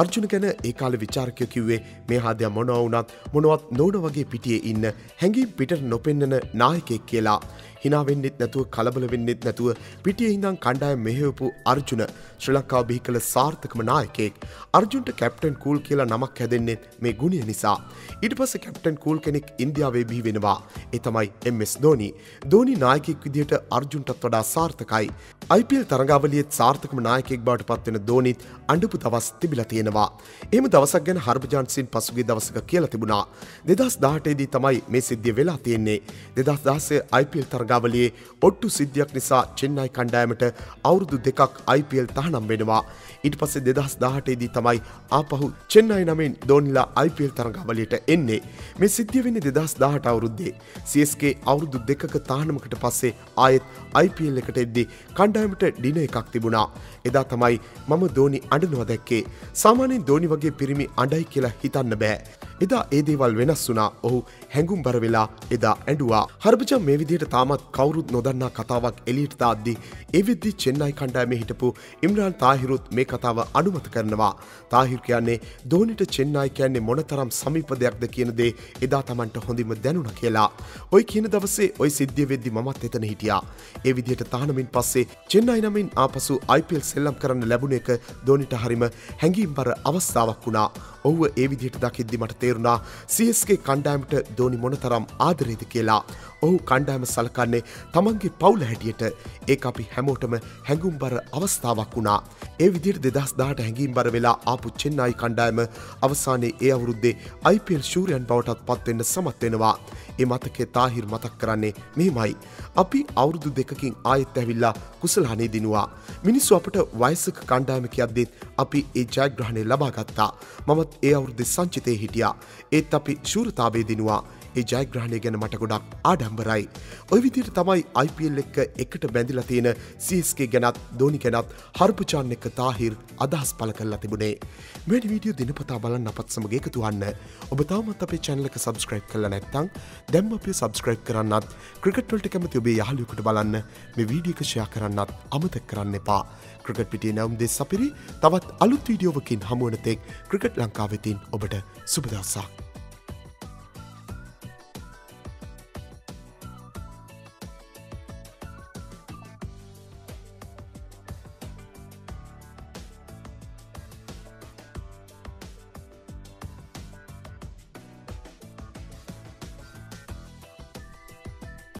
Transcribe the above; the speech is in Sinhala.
අර්ජුන ගැන ඒ කාල විචාරකය කිව්වේ මේ හාදය මොනව වුනත් මොනවත් නෝන වගේ පිටියේ ඉන්න හැඟින් පිට නොපෙන්නන නායකෙක් කියලා. හිනාවෙන්නෙත් නැතුව කලබල වෙන්නෙත් නැතුව පිටිය හිදන් කණ්ඩාය මෙහෙවපු අර්ජුන ශ්‍ර ලංකාව බිහි කළ සාර්ථකම නායකෙක් අර්ජුන්ට කැප්ටන් කූල් කියලා නමක් හැදෙන්නෙත් මේ ගුණය නිසා. ඉට පස කැප්ටන් කූල් කෙනෙක් ඉන්දියාවේ බිහි වෙනවා. එතමයි එම්ස් දෝනි. දෝනි නායකෙක් විදිහට අර්ජුන්ටත් වඩා සාර්ථකයි. IPල් තරගාවලියත් සාර්ථකම නායකෙක් බවට පත්වෙන දෝනිත් අඩපු දවස් තිබිල තියෙනවා. එම දවසක් ගැන හර්භජාන්සින් පසුගේ දවසක කියලා තිබුණා. දෙදස් දාහටේදී තමයි මේ සිද්ධිය වෙලා තියෙන්නේ. දෙදස් දාසේ IPල් තරග තරගාවලියේ ඔට්ටු සිද්ධියක් නිසා චෙන්නයි කණ්ඩායමට අවුරුදු දෙකක් IPL තහනම් වෙනවා. ඉට පස්සේ දෙදහස් දාහටේදී තමයි ආපහු චෙන්නයි නමෙන් දෝනිලා IPL තරගාවලයට එන්නේ. මේ සිද්ධිය වෙන්නේ දෙදස් දාහට අවුරුද්දේ. CSK අවුරුදු දෙකක තානමකට පස්සේ ආයෙත් IPL එකට එද්දි කණ්ඩායමට ඩින එකක් තිබුණා. එදා තමයි මම දෝනි අඩනවා දැක්කේ. සාමාන්‍යයෙන් දෝනි වගේ පිරිමි අඩයි කියලා හිතන්න බෑ. එදා ඒ දේවල් වෙනස් වුනා ඔහු හැඟුම් බර වෙලා එදා ඇඩුවා හර්භජම් මේ විදිහට තාමත් කවුරුත් නොදන්නා කතාවක් එලියට දාද්දි එවිද්දි චෙන්නයි කණ්ඩායමේ හිටපු ඉම්රාන් තාහිරුත් මේ කතාව අනුමත කරනවා. තාහිර් කියන්නේ දෝනිට චෙන්නයි කියන්නේ මොනතරම් සමීප දෙයක්ද කියන දේ එදා තමන්ට හොඳිම දැනුණ කියලා. ඔය කියන දවසේ ඔය සිද්ධිය වෙද්දි මමත් එතන හිටියා. ඒ විදිහට තහනමින් පස්සේ චෙන්නයි නමින් ආපසු IPL සෙල්ලම් කරන්න ලැබුණ එක දෝනිට හරිම හැඟීම් බර අවස්ථාවක් වුණා. ඔහුව ඒ විදිහට දකිද්දි මට තේරුණා CSK කණ්ඩායමට දෝනි මොනතරම් ආදරේද කියලා. ඔහු කණ්ඩායම සලකන්නේ තමන්ගේ පවුල හැටියට ඒ අපි හැමෝටම හැඟුම්බර අවස්ථාවක් වුණා. ඒ විදියට දෙදස් දාට හැඟීම් බර වෙලා ආපු චෙන්නයි කණ්ඩායම අවසානයේ ඒ අවුරුද්දේ IPL ශූරයන් බවටත් පත්වෙන්න සමත්වෙනවා. ඒ මතකේ තාහිර් මතක් කරන්නේ මෙහිමයි. අපි අවුරුදු දෙකකින් ආයෙත් ඇවිල්ලා කුසලහනේ දිනවා. මිනිස්සු අපට වයසක කණ්ඩායමක යද්දෙත් අපි ඒ ජයග්‍රහණය ලබාගත්තා. මමත් ඒ අවුරුද්දේ සංචිතය හිටියා. ඒත් අපි ශූරතාවේ දිනවා. ඒ ජයග්‍රහණය ගැන මට ගොඩක් ආඩම්බරයි. ඔය විදිට තමයි IPL එක්ක එකට බැඳිලා තියෙන CSK ගැනත් දෝනි ගැනත් හර්පචාන් එක්ක තාහිර් අදහස් පල කරලා තිබුණේ. වැඩි වීඩියෝ දිනපතා බලන්න අපත් සමග එකතුවන්න. ඔබ තවමත් අපේ චැනලක සබස්ක්‍රයිබ් කල නැත්තං දැම් අපේ සබස්ක්‍රයිබ් කරන්නත් ක්‍රිකට්වලට කැමති ඔබේ යහලියකුට බලන්න මේ වීඩියකෂයා කරන්නත් අමතක් කරන්න එපා. ක්‍රිකට් පිටිය නැවම් දෙ සපිරි තවත් අලුත් වීඩියෝවකින් හමුවනතෙක් ක්‍රිකට් ලංකාවෙතින් ඔබට සුබදස්සක්.